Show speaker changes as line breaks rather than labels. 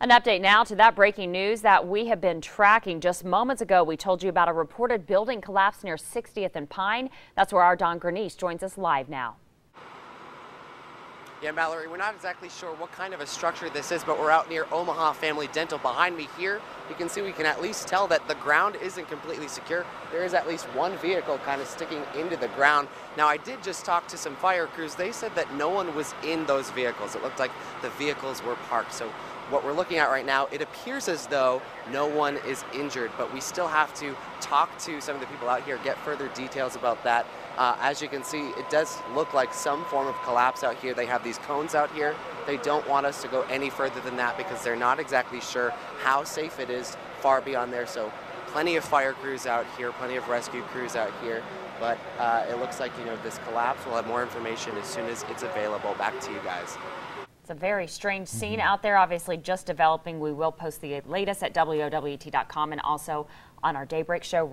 An update now to that breaking news that we have been tracking. Just moments ago, we told you about a reported building collapse near 60th and Pine. That's where our Don Grenice joins us live now.
Yeah, Mallory, we're not exactly sure what kind of a structure this is, but we're out near Omaha Family Dental. Behind me here, you can see we can at least tell that the ground isn't completely secure. There is at least one vehicle kind of sticking into the ground. Now, I did just talk to some fire crews. They said that no one was in those vehicles. It looked like the vehicles were parked. So what we're looking at right now, it appears as though no one is injured, but we still have to talk to some of the people out here, get further details about that. Uh, as you can see, it does look like some form of collapse out here. They have these cones out here. They don't want us to go any further than that because they're not exactly sure how safe it is far beyond there. So plenty of fire crews out here, plenty of rescue crews out here. But uh, it looks like, you know, this collapse, we'll have more information as soon as it's available. Back to you guys.
It's a very strange scene mm-hmm. out there, obviously just developing. We will post the latest at WOWT.com and also on our Daybreak show.